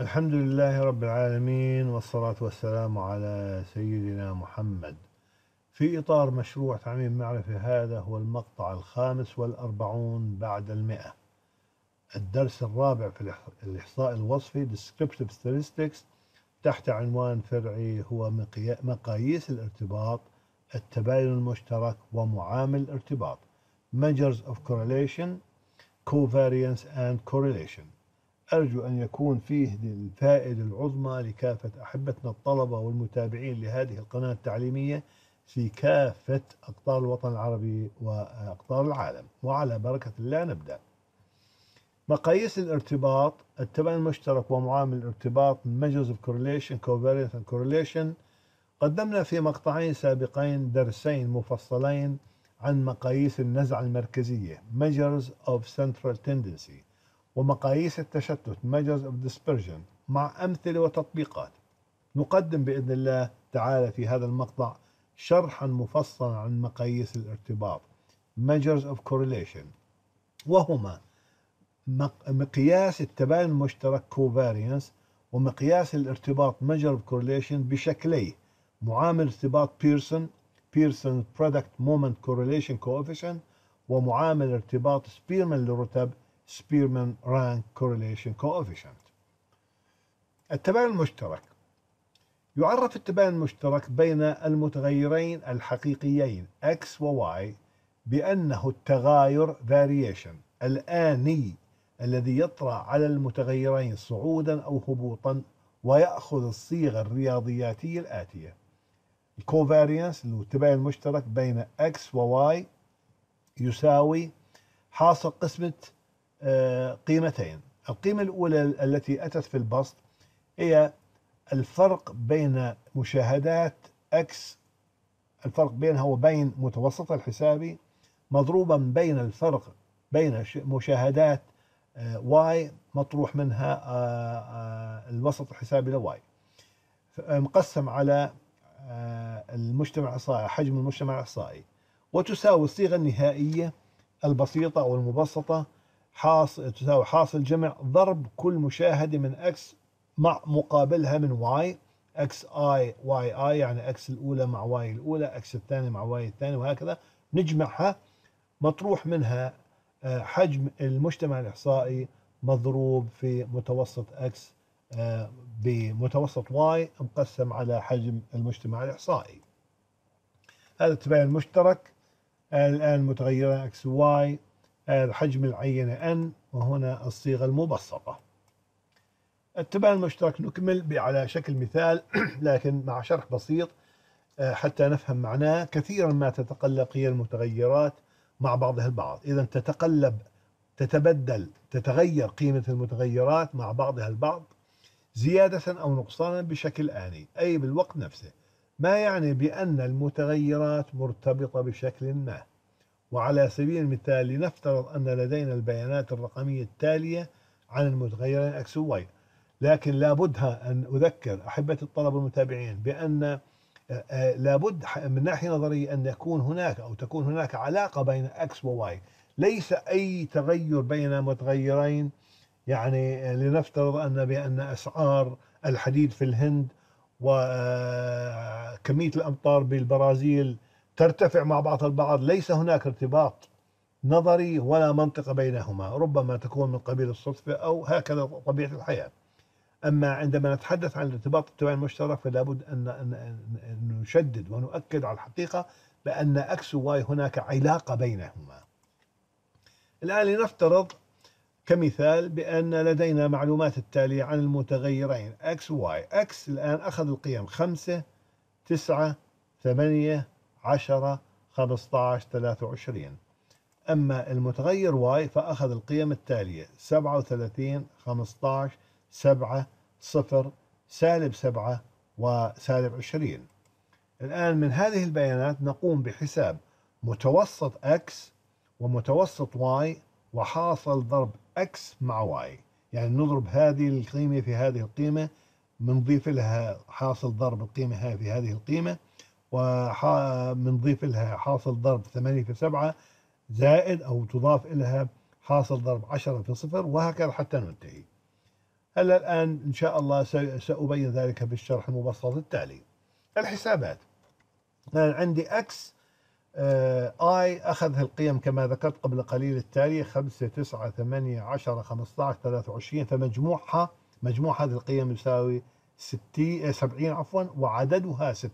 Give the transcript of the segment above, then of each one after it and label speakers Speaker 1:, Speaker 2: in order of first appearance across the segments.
Speaker 1: الحمد لله رب العالمين والصلاة والسلام على سيدنا محمد. في إطار مشروع تعميم معرفة هذا هو المقطع الخامس والأربعون بعد المئة. الدرس الرابع في الإحصاء الوصفي Descriptive Statistics تحت عنوان فرعي هو مقاييس الارتباط التباين المشترك ومعامل الارتباط. Measures of Correlation Covariance and Correlation. أرجو أن يكون فيه الفائدة العظمى لكافة أحبتنا الطلبة والمتابعين لهذه القناة التعليمية في كافة أقطار الوطن العربي وأقطار العالم. وعلى بركة الله نبدأ. مقاييس الارتباط التباين المشترك ومعامل الارتباط Measures of Correlation Covariance and Correlation. قدمنا في مقطعين سابقين درسين مفصلين عن مقاييس النزعة المركزية Measures of Central Tendency. ومقاييس التشتت Measures of Dispersion مع أمثلة وتطبيقات. نقدم بإذن الله تعالى في هذا المقطع شرحا مفصلا عن مقاييس الارتباط Measures of Correlation. وهما مقياس التباين المشترك Covariance ومقياس الارتباط Measure of Correlation بشكليه معامل ارتباط بيرسون Pearson Product Moment Correlation Coefficient ومعامل ارتباط سبيرمان لرتب Spearman Rank Correlation Coefficient التباين المشترك. يعرف التباين المشترك بين المتغيرين الحقيقيين x و y بأنه التغاير variation الآني الذي يطرأ على المتغيرين صعودا أو هبوطا ويأخذ الصيغة الرياضياتية الآتية. الكوفاريانس اللي هو التباين المشترك بين x و y يساوي حاصل قسمة قيمتين. القيمة الأولى التي أتت في البسط هي الفرق بين مشاهدات X الفرق بينها وبين متوسطها الحسابي مضروبا بين الفرق بين مشاهدات آه، Y مطروح منها آه، الوسط الحسابي ل Y. مقسم على المجتمع الإحصائي حجم المجتمع الإحصائي وتساوي الصيغة النهائية البسيطة أو المبسطة حاصل تساوي حاصل جمع ضرب كل مشاهدة من X مع مقابلها من Y Xi Yi يعني X الأولى مع Y الأولى X الثانية مع Y الثانية وهكذا. نجمعها مطروح منها آه، حجم المجتمع الإحصائي مضروب في متوسط X آه، بمتوسط Y مقسم على حجم المجتمع الإحصائي. هذا التباين المشترك. الآن متغيران X و Y الحجم العينة n وهنا الصيغة المبسطة. التباين المشترك نكمل على شكل مثال لكن مع شرح بسيط آه، حتى نفهم معناه. كثيرا ما تتقلب قيم المتغيرات مع بعضها البعض. إذا تتقلب تتبدل تتغير قيمة المتغيرات مع بعضها البعض زيادة أو نقصانا بشكل آني أي بالوقت نفسه. ما يعني بأن المتغيرات مرتبطة بشكل ما؟ وعلى سبيل المثال لنفترض أن لدينا البيانات الرقمية التالية عن المتغيرين X و Y لكن لابد أن أذكر أحبة الطلبة المتابعين بأن آه، آه، لابد من ناحية نظرية أن يكون هناك أو تكون هناك علاقة بين X و Y ليس أي تغير بين متغيرين. يعني لنفترض أن بأن أسعار الحديد في الهند وكمية آه، الأمطار بالبرازيل ترتفع مع بعض البعض ليس هناك ارتباط نظري ولا منطق بينهما ربما تكون من قبيل الصدفة أو هكذا طبيعة الحياة. أما عندما نتحدث عن الارتباط التباين المشترك فلا بد أن, نشدد ونؤكد على الحقيقة بأن أكس وواي هناك علاقة بينهما. الآن لنفترض كمثال بأن لدينا معلومات التالية عن المتغيرين. X و Y X الآن أخذ القيم 5 9 8 10 15 23 أما المتغير y فأخذ القيم التالية 37 15 7 0 سالب 7 وسالب 20 الآن من هذه البيانات نقوم بحساب متوسط x ومتوسط y وحاصل ضرب x مع y. يعني نضرب هذه القيمة في هذه القيمة بنضيف لها حاصل ضرب القيمة في هذه القيمة. وبنضيف لها حاصل ضرب 8 في 7 زائد أو تضاف لها حاصل ضرب 10 في صفر وهكذا حتى ننتهي. هلا الآن إن شاء الله سأبين ذلك في الشرح المبسط التالي. الحسابات. الآن عندي أكس اي اخذ القيم كما ذكرت قبل قليل التالي 5 9 8 10 15 23 فمجموعها مجموع هذه القيم يساوي 60 70 عفوا وعددها 6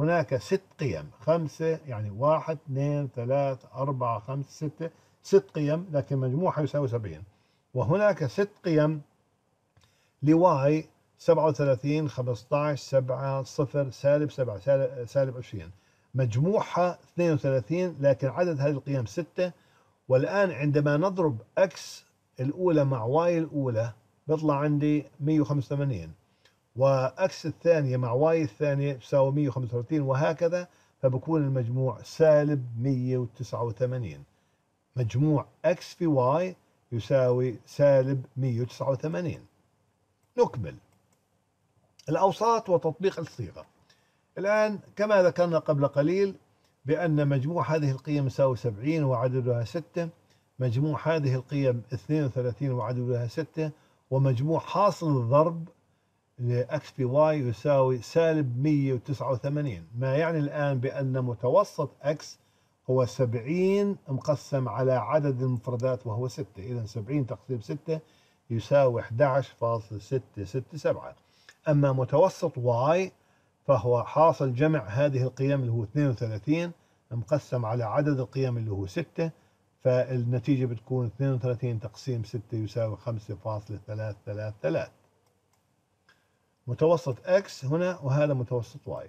Speaker 1: هناك ست قيم. خمسة يعني واحد اثنين ثلاث أربعة خمسة ستة. ست قيم لكن مجموعها يساوي 70 وهناك ست قيم ل Y 37 15 7 0 سالب 7 سالب 20 مجموعها 32 لكن عدد هذه القيم 6 والآن عندما نضرب X الأولى مع Y الأولى بيطلع عندي 185 و X الثانية مع Y الثانية تساوي 135 وهكذا فبكون المجموع سالب 189 مجموع X في Y يساوي سالب 189 نكمل. الأوساط وتطبيق الصيغة. الآن كما ذكرنا قبل قليل بأن مجموع هذه القيم يساوي 70 وعددها 6 مجموع هذه القيم 32 وعددها 6 ومجموع حاصل الضرب ل X في Y يساوي سالب 189 ما يعني الآن بأن متوسط X هو 70 مقسم على عدد المفردات وهو 6 إذا 70 تقسيم 6 يساوي 11.667 أما متوسط Y فهو حاصل جمع هذه القيم اللي هو 32 مقسم على عدد القيم اللي هو 6 فالنتيجة بتكون 32 تقسيم 6 يساوي 5.333 متوسط x هنا وهذا متوسط y.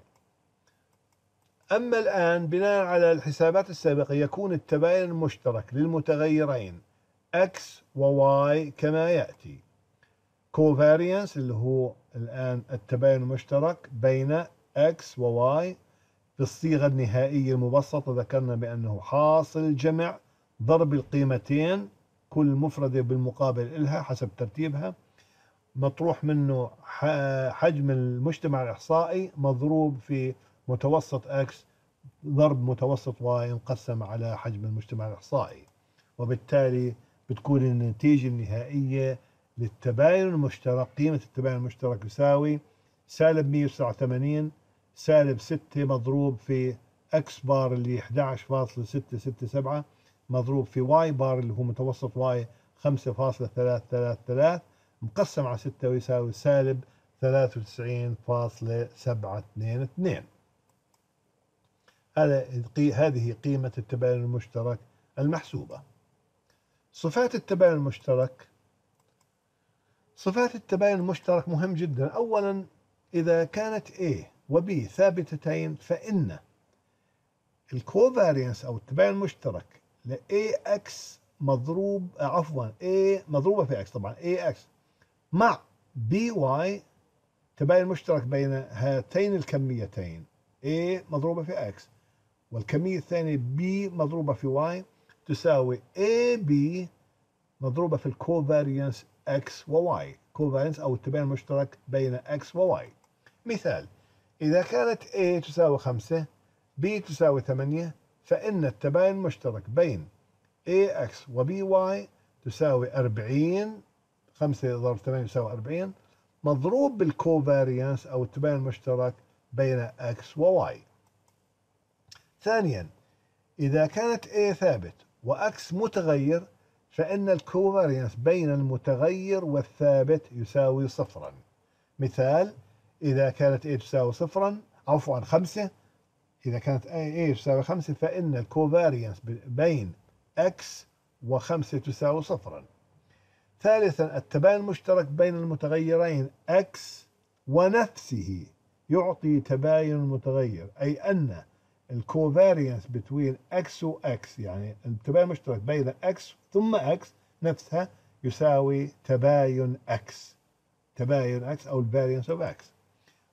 Speaker 1: أما الآن بناء على الحسابات السابقة يكون التباين المشترك للمتغيرين x و y كما يأتي. Covariance اللي هو الآن التباين المشترك بين x و y في الصيغة النهائية المبسطة ذكرنا بأنه حاصل جمع ضرب القيمتين كل مفردة بالمقابل إلها حسب ترتيبها. مطروح منه حجم المجتمع الإحصائي مضروب في متوسط x ضرب متوسط y مقسم على حجم المجتمع الإحصائي. وبالتالي بتكون النتيجة النهائية للتباين المشترك قيمة التباين المشترك يساوي سالب 189 سالب 6 مضروب في X bar اللي 11.667 مضروب في Y bar اللي هو متوسط Y 5.333 مقسم على 6 ويساوي سالب 93.722 هذا هذه قيمة التباين المشترك المحسوبة. صفات التباين المشترك. صفات التباين المشترك مهم جدا. أولا إذا كانت A و B ثابتتين فإن الكوفارينس أو التباين المشترك ل AX مضروب عفوا A مضروبة في X طبعا AX مع BY تباين مشترك بين هاتين الكميتين. A مضروبة في X والكمية الثانية B مضروبة في Y تساوي AB مضروبة في ال covariance X و Y. covariance أو التباين المشترك بين X و Y. مثال إذا كانت A تساوي 5 B تساوي 8 فإن التباين المشترك بين AX و BY تساوي 40 5 ضرب 8 يساوي 40 مضروب بال covariance أو التباين المشترك بين X و Y ثانيا إذا كانت A ثابت و X متغير فإن ال covariance بين المتغير والثابت يساوي صفرا. مثال إذا كانت A تساوي صفرا عفوا خمسة. إذا كانت A تساوي خمسة فإن ال covariance بين X وخمسة تساوي صفرا. ثالثا التباين المشترك بين المتغيرين X ونفسه يعطي تباين المتغير أي أن ال covariance بين X و X يعني التباين المشترك بين X ثم X نفسها يساوي تباين X تباين X أو ال variance of X.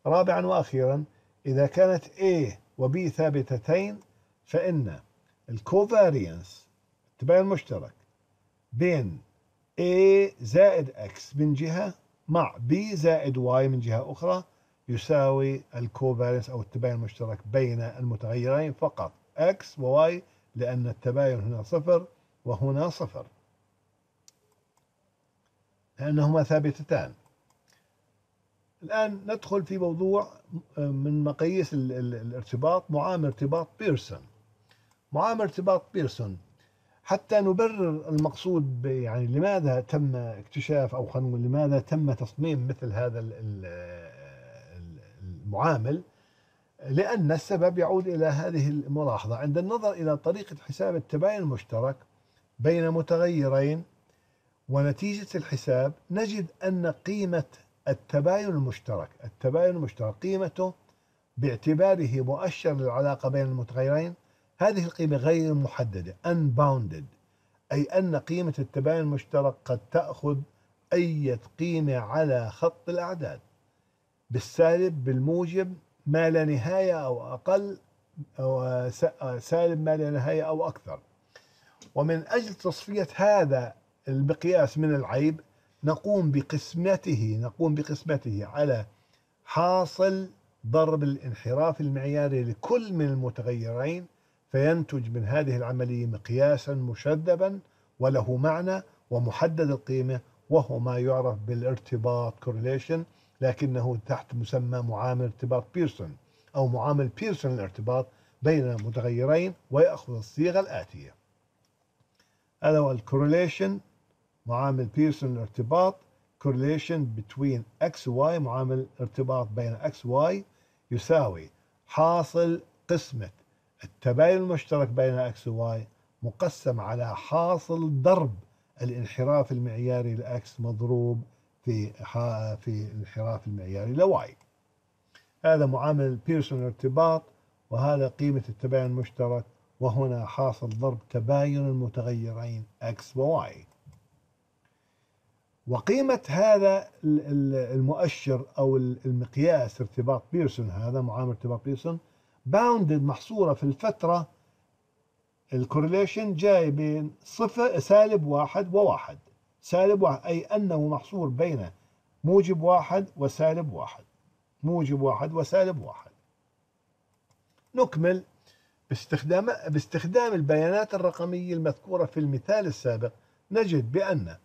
Speaker 1: رابعا وأخيرا إذا كانت A و B ثابتتين فإن ال covariance التباين المشترك بين A زائد X من جهة مع B زائد Y من جهة أخرى يساوي ال covariance أو التباين المشترك بين المتغيرين فقط. X و Y لأن التباين هنا صفر وهنا صفر. لأنهما ثابتتان. الآن ندخل في موضوع من مقاييس الارتباط معامل ارتباط بيرسون. معامل ارتباط بيرسون حتى نبرر المقصود يعني لماذا تم اكتشاف أو خلينا نقول لماذا تم تصميم مثل هذا المعامل لأن السبب يعود إلى هذه الملاحظة. عند النظر إلى طريقة حساب التباين المشترك بين متغيرين ونتيجة الحساب نجد أن قيمة التباين المشترك التباين المشترك قيمته باعتباره مؤشر للعلاقة بين المتغيرين هذه القيمة غير محددة unbounded أي أن قيمة التباين المشترك قد تأخذ أي قيمة على خط الأعداد. بالسالب بالموجب ما لا نهاية أو أقل أو سالب ما لا نهاية أو أكثر. ومن أجل تصفية هذا المقياس من العيب نقوم بقسمته نقوم بقسمته على حاصل ضرب الانحراف المعياري لكل من المتغيرين فينتج من هذه العملية مقياسا مشذبا وله معنى ومحدد القيمة وهو ما يعرف بالارتباط correlation لكنه تحت مسمى معامل ارتباط بيرسون أو معامل بيرسون الارتباط بين متغيرين ويأخذ الصيغة الآتية. هذا هو ال correlation معامل بيرسون الارتباط correlation between x y معامل ارتباط بين x y يساوي حاصل قسمة التباين المشترك بين x و y مقسم على حاصل ضرب الانحراف المعياري ل X مضروب في في الانحراف المعياري ل Y. هذا معامل بيرسون ارتباط وهذا قيمة التباين المشترك وهنا حاصل ضرب تباين المتغيرين x و y وقيمة هذا المؤشر أو المقياس ارتباط بيرسون هذا معامل ارتباط بيرسون bounded محصورة في الفترة ال correlation جاي بين صفر سالب واحد وواحد. سالب واحد أي أنه محصور بين موجب واحد وسالب واحد. موجب واحد وسالب واحد. نكمل باستخدام باستخدام البيانات الرقمية المذكورة في المثال السابق. نجد بأن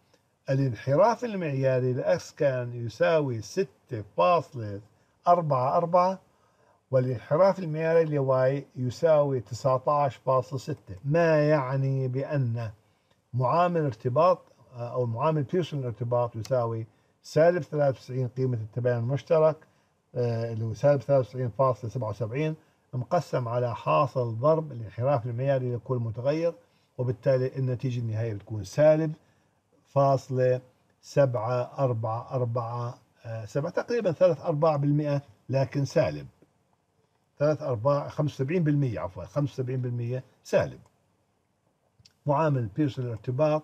Speaker 1: الانحراف المعياري ل X كان يساوي 6.44 والانحراف المعياري ل Y يساوي 19.6 ما يعني بأن معامل ارتباط أو معامل بيرسون الارتباط يساوي سالب 93 قيمة التباين المشترك آه، اللي هو سالب 93.77 مقسم على حاصل ضرب الانحراف المعياري لكل متغير وبالتالي النتيجة النهائية بتكون سالب فاصلة سبعة أربعة أربعة آه، سبعة تقريبا ثلاث أرباع بالمئة لكن سالب. ثلاث أرباع 75% عفوا 75% سالب. معامل بيرسون الارتباط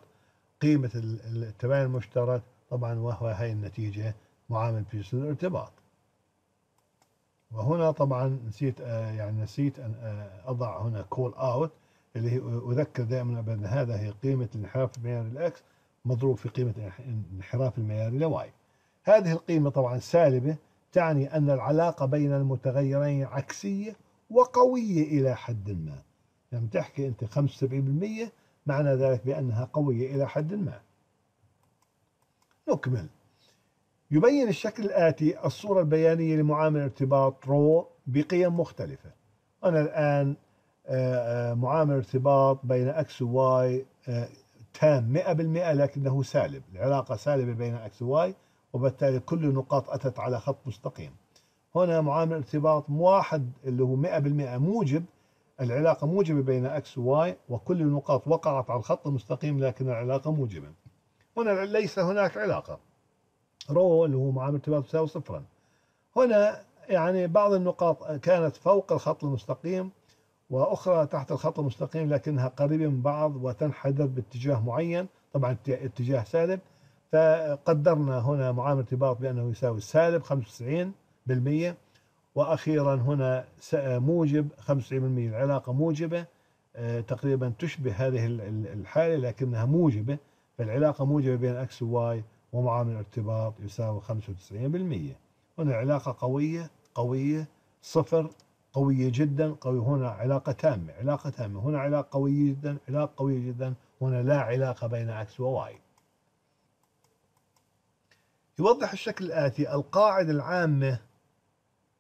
Speaker 1: قيمة التباين المشترك طبعا وهو هاي النتيجة معامل بيرسون الارتباط. وهنا طبعا نسيت آه، يعني نسيت أن آه، أضع هنا call out اللي هي أذكر دائما بأن هذا هي قيمة الانحراف المعياري ال X مضروب في قيمة الانحراف المعياري لواي هذه القيمة طبعا سالبة تعني أن العلاقة بين المتغيرين عكسية وقوية إلى حد ما. يعني تحكي أنت 75% معنى ذلك بأنها قوية إلى حد ما. نكمل. يبين الشكل الآتي الصورة البيانية لمعامل ارتباط رو بقيم مختلفة. أنا الآن آه، آه، معامل ارتباط بين X و Y آه، تام 100% لكنه سالب. العلاقة سالبة بين X و Y وبالتالي كل النقاط أتت على خط مستقيم. هنا معامل ارتباط واحد اللي هو 100% موجب. العلاقة موجبة بين X و Y وكل النقاط وقعت على الخط المستقيم لكن العلاقة موجبة. هنا ليس هناك علاقة. rho اللي هو معامل ارتباط تساوي صفرا. هنا يعني بعض النقاط كانت فوق الخط المستقيم وأخرى تحت الخط المستقيم لكنها قريبة من بعض وتنحدر باتجاه معين. طبعا اتجاه سالب. فقدرنا هنا معامل ارتباط بأنه يساوي سالب 95% وأخيرا هنا موجب 95% العلاقة موجبة آه، تقريبا تشبه هذه الحالة لكنها موجبة فالعلاقة موجبة بين إكس وواي ومعامل الارتباط يساوي 95% هنا علاقة قوية قوية صفر قوية جدا قوية هنا علاقة تامة علاقة تامة هنا علاقة قوية جدا علاقة قوية جدا هنا لا علاقة بين X و Y يوضح الشكل الآتي القاعدة العامة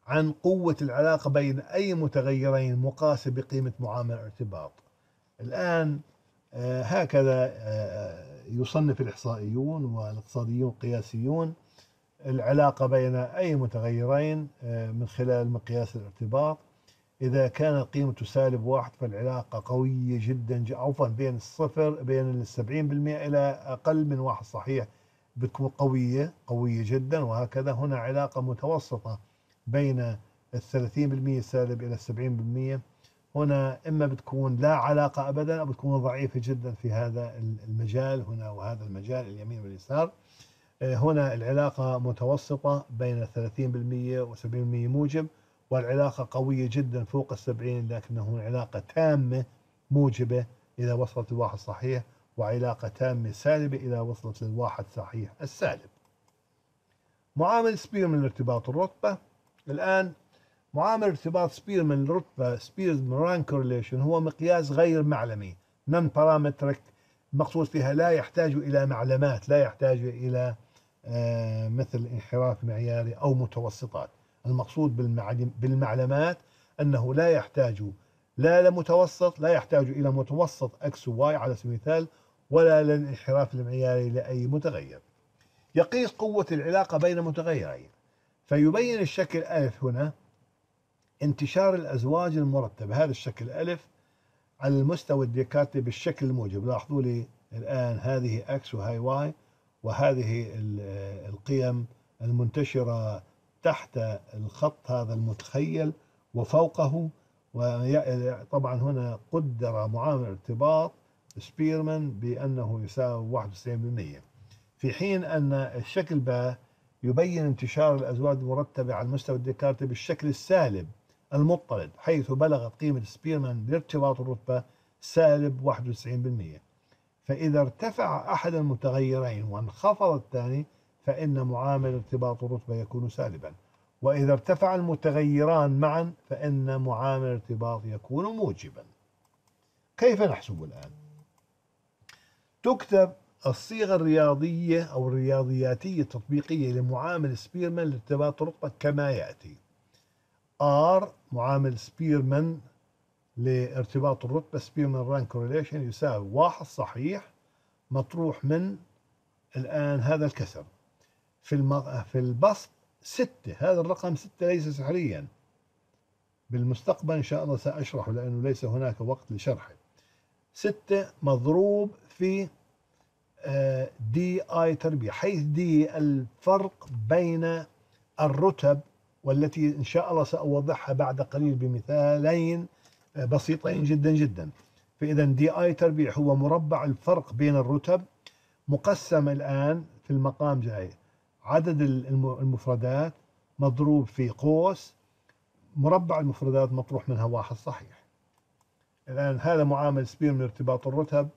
Speaker 1: عن قوة العلاقة بين أي متغيرين مقاسة بقيمة معامل ارتباط الآن آه، هكذا آه، يصنف الإحصائيون والاقتصاديون القياسيون العلاقة بين أي متغيرين آه، من خلال مقياس الارتباط إذا كانت قيمته سالب واحد فالعلاقة قوية جدا عفوا بين الصفر بين السبعين بالمئة إلى أقل من واحد صحيح. بتكون قوية قوية جدا وهكذا هنا علاقة متوسطة بين الثلاثين بالمئة سالب إلى السبعين بالمئة هنا إما بتكون لا علاقة أبدا أو بتكون ضعيفة جدا في هذا المجال هنا وهذا المجال اليمين واليسار. آه، هنا العلاقة متوسطة بين 30% و70% موجب والعلاقة قوية جدا فوق السبعين لكنه علاقة تامة موجبة إذا وصلت لواحد صحيح. وعلاقة تامة سالبة إذا وصلت للواحد صحيح السالب. معامل سبيرمان لارتباط الرتبة. الآن معامل ارتباط سبيرمان للرتبة Spearman correlation هو مقياس غير معلمي. نون بارامترك المقصود فيها لا يحتاج إلى معلمات لا يحتاج إلى آه، مثل انحراف معياري أو متوسطات. المقصود بالمعلمات أنه لا يحتاج لا لمتوسط لا يحتاج إلى متوسط X و Y على سبيل المثال ولا للانحراف المعياري لأي متغير. يقيس قوة العلاقة بين متغيرين. فيبين الشكل ألف هنا انتشار الأزواج المرتبة. هذا الشكل ألف على المستوى الديكارتي بالشكل الموجب. لاحظوا لي الآن هذه X وهي Y وهذه القيم المنتشرة تحت الخط هذا المتخيل وفوقه. وطبعا هنا قدر معامل ارتباط سبيرمان بأنه يساوي 91% في حين أن الشكل ب يبين انتشار الأزواج المرتبة على المستوى الديكارتي بالشكل السالب المضطرد حيث بلغت قيمة سبيرمان لارتباط الرتبة سالب 91% فإذا ارتفع أحد المتغيرين وانخفض الثاني فإن معامل ارتباط الرتبة يكون سالبا. وإذا ارتفع المتغيران معا فإن معامل الارتباط يكون موجبا. كيف نحسب الآن؟ تكتب الصيغة الرياضية أو الرياضياتية التطبيقية لمعامل سبيرمان لارتباط الرتبة كما يأتي. R معامل سبيرمان لارتباط الرتبة سبيرمان rank correlation يساوي واحد صحيح مطروح من الآن هذا الكسر. في. في البسط ستة هذا الرقم ستة ليس سحريا. بالمستقبل إن شاء الله سأشرحه لأنه ليس هناك وقت لشرحه. ستة مضروب في دي آي تربية حيث دي الفرق بين الرتب والتي إن شاء الله سأوضحها بعد قليل بمثالين آه، بسيطين جدا جدا. فإذا دي آي تربيع هو مربع الفرق بين الرتب مقسم الآن في المقام جاي. عدد المفردات مضروب في قوس مربع المفردات مطروح منها واحد صحيح الآن هذا معامل سبير من ارتباط الرتب.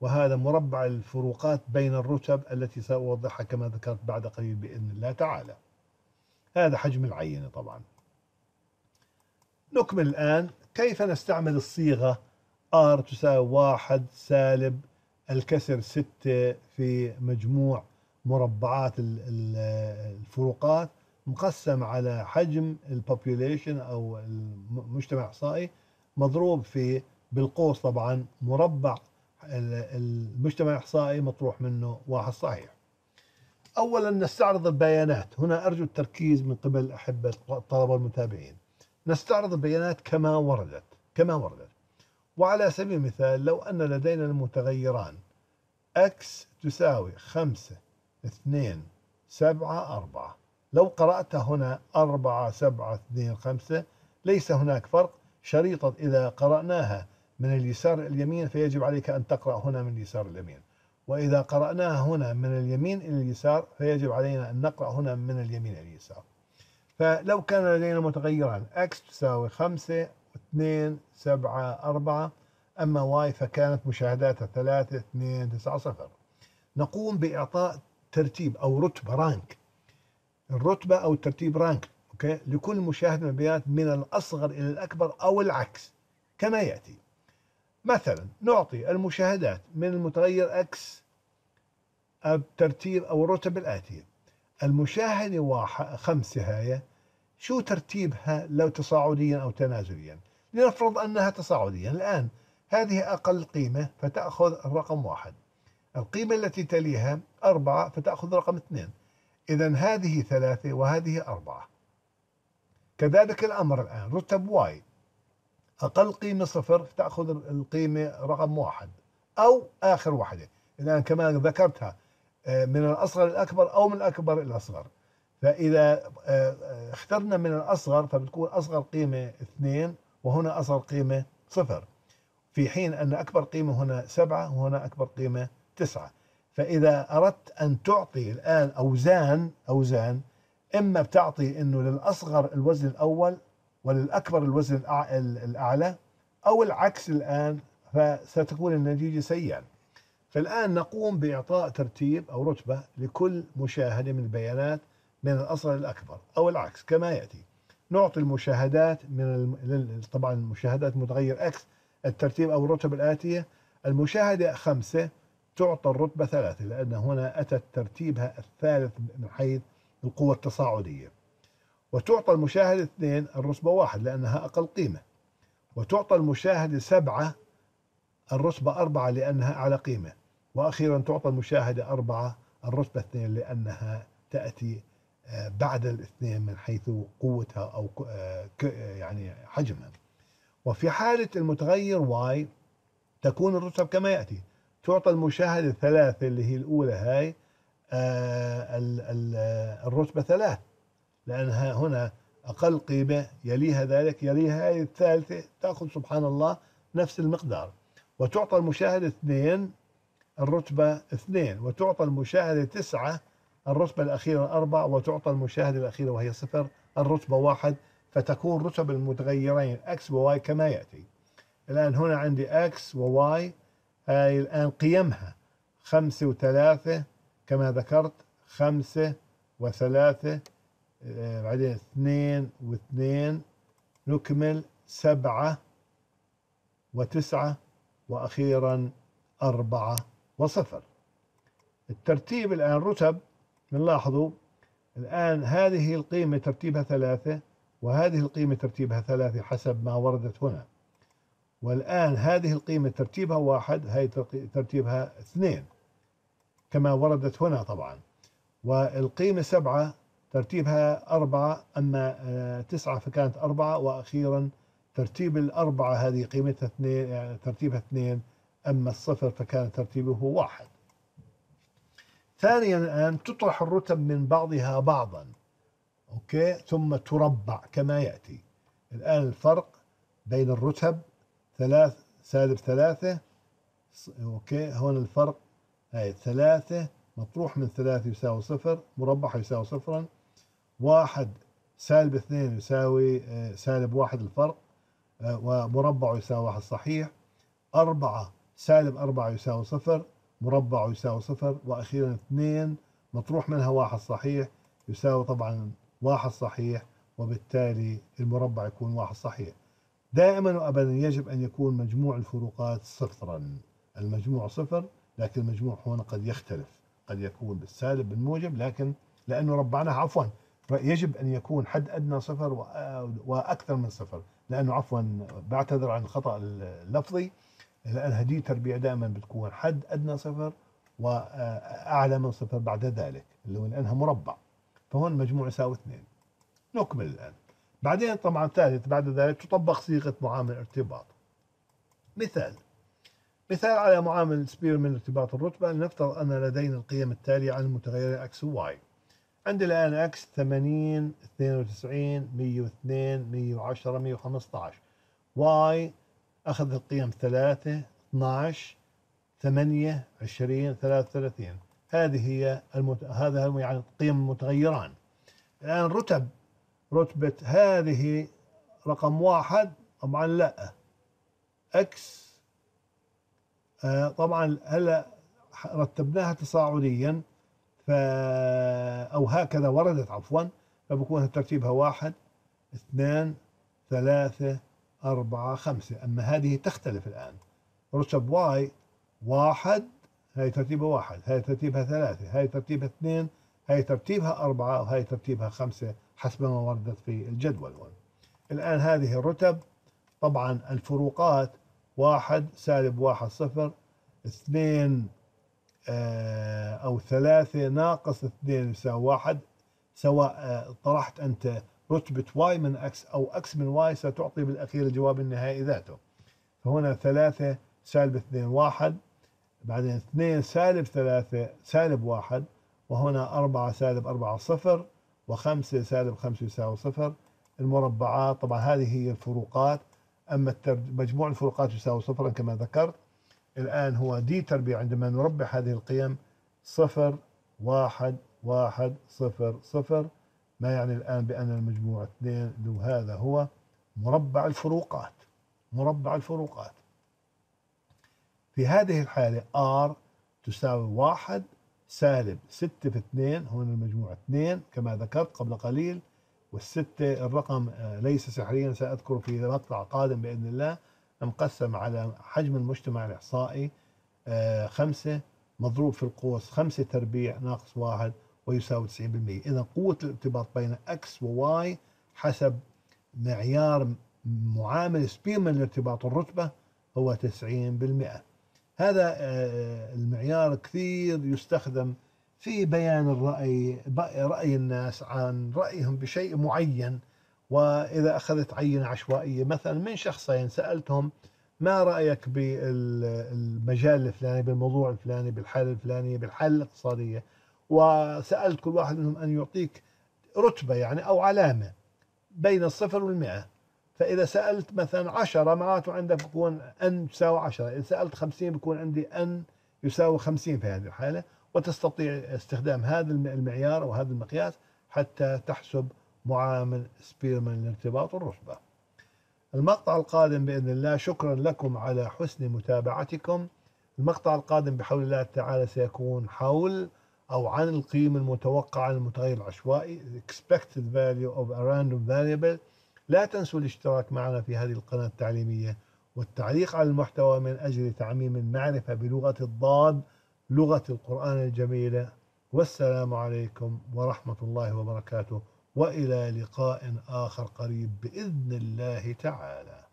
Speaker 1: وهذا مربع الفروقات بين الرتب التي سأوضحها كما ذكرت بعد قليل بإذن الله تعالى. هذا حجم العينة طبعا. نكمل الآن. كيف نستعمل الصيغة R تساوي واحد سالب الكسر ستة في مجموع مربعات الفروقات مقسم على حجم البوبوليشن أو المجتمع الإحصائي مضروب في بالقوس طبعا مربع المجتمع الإحصائي مطروح منه واحد صحيح. أولا نستعرض البيانات. هنا أرجو التركيز من قبل أحبة الطلبة المتابعين نستعرض البيانات كما وردت كما وردت. وعلى سبيل المثال لو أن لدينا المتغيران x تساوي خمسة اثنين سبعة أربعة. لو قرأت هنا أربعة سبعة اثنين خمسة ليس هناك فرق. شريطة إذا قرأناها من اليسار اليمين فيجب عليك أن تقرأ هنا من اليسار اليمين. وإذا قرأناها هنا من اليمين إلى اليسار فيجب علينا أن نقرأ هنا من اليمين إلى اليسار. فلو كان لدينا متغيران x تساوي 5 2 7 4 أما y فكانت مشاهداتها 3 2 9 0 نقوم بإعطاء ترتيب أو رتبة rank الرتبة أو الترتيب rank okay لكل مشاهد من البيانات من الأصغر إلى الأكبر أو العكس كما يأتي. مثلا نعطي المشاهدات من المتغير X الترتيب أو الرتب الآتية. المشاهدة واحد خمسة هاي شو ترتيبها لو تصاعديا أو تنازليا؟ لنفرض أنها تصاعديا. الآن هذه أقل قيمة فتأخذ الرقم واحد. القيمة التي تليها أربعة فتأخذ رقم اثنين. إذا هذه ثلاثة وهذه أربعة. كذلك الأمر الآن. رتب واي أقل قيمة صفر تأخذ القيمة رقم واحد أو آخر واحدة. الآن كما ذكرتها آه، من الأصغر الأكبر أو من الأكبر الأصغر. فإذا آه، آه، اخترنا من الأصغر فبتكون أصغر قيمة اثنين وهنا أصغر قيمة صفر. في حين أن أكبر قيمة هنا سبعة وهنا أكبر قيمة تسعة. فإذا أردت أن تعطي الآن أوزان أوزان إما بتعطي أنه للأصغر الوزن الأول وللأكبر الوزن الأعلى أو العكس الآن فستكون النتيجة سيئة. فالآن نقوم بإعطاء ترتيب أو رتبة لكل مشاهدة من البيانات من الأصغر للأكبر أو العكس كما يأتي. نعطي المشاهدات من طبعا المشاهدات متغير إكس الترتيب أو الرتب الآتية. المشاهدة خمسة تعطى الرتبة ثلاثة لأن هنا اتت ترتيبها الثالث من حيث القوة التصاعدية. وتعطى المشاهده اثنين الرتبه واحد لأنها أقل قيمة. وتعطى المشاهده سبعة الرتبه أربعة لأنها أعلى قيمة. وأخيرا تعطى المشاهده أربعة الرتبه اثنين لأنها تأتي بعد الاثنين من حيث قوتها أو آه، يعني حجمها. وفي حالة المتغير واي تكون الرتب كما يأتي. تعطى المشاهدة الثلاثة اللي هي الأولى هاي آه، الرتبة ثلاث. لأنها هنا أقل قيمة يليها ذلك يليها هاي الثالثة تأخذ سبحان الله نفس المقدار. وتعطى المشاهدة اثنين الرتبة اثنين وتعطى المشاهدة تسعة الرتبة الأخيرة أربع وتعطى المشاهدة الأخيرة وهي صفر الرتبة واحد فتكون رتب المتغيرين X و Y كما يأتي. الآن هنا عندي X و Y هاي الآن قيمها خمسة وثلاثة كما ذكرت خمسة وثلاثة بعدين اثنين واثنين نكمل سبعة وتسعة وأخيرا أربعة وصفر. الترتيب الآن رتب نلاحظوا الآن هذه القيمة ترتيبها ثلاثة وهذه القيمة ترتيبها ثلاثة حسب ما وردت هنا. والآن هذه القيمة ترتيبها واحد هي ترتيبها اثنين كما وردت هنا طبعا. والقيمة سبعة ترتيبها أربعة أما آه، تسعة فكانت أربعة وأخيرا ترتيب الأربعة هذه قيمتها اثنين يعني ترتيبها اثنين أما الصفر فكان ترتيبه واحد. ثانيا الآن تطرح الرتب من بعضها بعضا. okay؟ ثم تربع كما يأتي. الآن الفرق بين الرتب ثلاث سالب ثلاثة. okay؟ هون الفرق هاي ثلاثة. مطروح من ثلاثة يساوي صفر مربع يساوي صفرا. واحد سالب اثنين يساوي آه، سالب واحد الفرق آه، ومربع يساوي واحد صحيح. أربعة سالب أربعة يساوي صفر مربع يساوي صفر وأخيرا اثنين مطروح منها واحد صحيح يساوي طبعا واحد صحيح وبالتالي المربع يكون واحد صحيح. دائما وأبدا يجب أن يكون مجموع الفروقات صفرا. المجموع صفر لكن المجموع هنا قد يختلف. قد يكون بالسالب بالموجب لكن لأنه ربعناها عفوا يجب أن يكون حد أدنى صفر وأكثر من صفر لأنه عفوا بعتذر عن الخطأ اللفظي. لأن هذه التربية دائما بتكون حد أدنى صفر وأعلى من صفر بعد ذلك اللي هو لأنها مربع. فهون المجموع يساوي اثنين. نكمل الآن. بعدين طبعا ثالث بعد ذلك تطبق صيغة معامل ارتباط. مثال. مثال على معامل سبيرمان لارتباط الرتبة لنفترض أن لدينا القيم التالية عن المتغيرين X و Y عندي الآن X 80 92 102 110 115 Y أخذ القيم ثلاثة 12 ثمانية عشرين ثلاثة ثلاثين هذه هي المت... هذا يعني القيم المتغيران. الآن رتب رتبة هذه رقم واحد طبعا لا. X آه طبعا هلا رتبناها تصاعديا. ف أو هكذا وردت عفوا فبكون ترتيبها واحد اثنان ثلاثة أربعة خمسة. أما هذه تختلف الآن. رتب Y واحد هاي ترتيبها واحد هاي ترتيبها ثلاثة هاي ترتيبها اثنين هاي ترتيبها أربعة وهي ترتيبها خمسة حسب ما وردت في الجدول. الآن هذه الرتب. طبعا الفروقات واحد سالب واحد صفر اثنين أو ثلاثة ناقص اثنين يساوي واحد سواء آه، طرحت أنت رتبة واي من إكس أو إكس من واي ستعطي بالأخير الجواب النهائي ذاته. فهنا ثلاثة سالب اثنين واحد بعدين اثنين سالب ثلاثة سالب واحد وهنا أربعة سالب أربعة صفر وخمسة سالب خمسة يساوي صفر. المربعات طبعا هذه هي الفروقات أما مجموع الفروقات يساوي صفرا كما ذكرت. الآن هو دي تربيع عندما نربع هذه القيم صفر واحد واحد صفر صفر ما يعني الآن بأن المجموع اثنين هذا هو مربع الفروقات مربع الفروقات. في هذه الحالة R تساوي واحد سالب ستة في اثنين هون المجموع اثنين كما ذكرت قبل قليل والستة الرقم آه، ليس سحريا سأذكر في مقطع قادم بإذن الله. مقسم على حجم المجتمع الإحصائي آه، خمسة مضروب في القوس خمسة تربيع ناقص واحد ويساوي 90% إذا قوة الارتباط بين X و Y حسب معيار معامل سبيرمان لارتباط الرتبة هو 90% هذا آه، المعيار كثير يستخدم في بيان الرأي رأي الناس عن رأيهم بشيء معين. وإذا أخذت عينة عشوائية. مثلا من شخصين سألتهم ما رأيك بالمجال الفلاني بالموضوع الفلاني بالحالة الفلانية بالحالة الاقتصادية؟ وسألت كل واحد منهم أن يعطيك رتبة يعني أو علامة بين الصفر والمئة. فإذا سألت مثلا عشرة معناته عندك بكون أن تساوي عشرة. إذا سألت خمسين بكون عندي أن يساوي خمسين في هذه الحالة. وتستطيع استخدام هذا المعيار أو هذا المقياس حتى تحسب معامل سبيرمان لارتباط الرتبة. المقطع القادم بإذن الله شكرا لكم على حسن متابعتكم. المقطع القادم بحول الله تعالى سيكون حول أو عن القيمة المتوقعة للمتغير العشوائي expected value of a random variable. لا تنسوا الاشتراك معنا في هذه القناة التعليمية والتعليق على المحتوى من أجل تعميم المعرفة بلغة الضاد لغة القرآن الجميلة. والسلام عليكم ورحمة الله وبركاته. وإلى لقاء آخر قريب بإذن الله تعالى.